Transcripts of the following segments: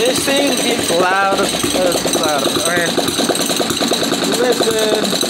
This thing louder and louder. Okay. Listen.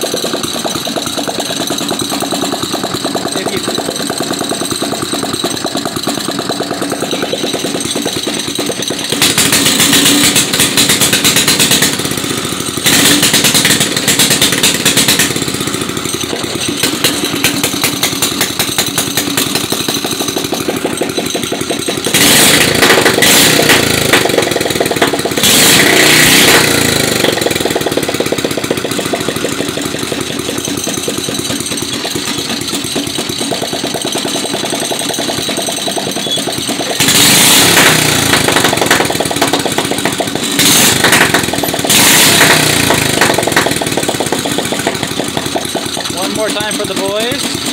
More time for the boys.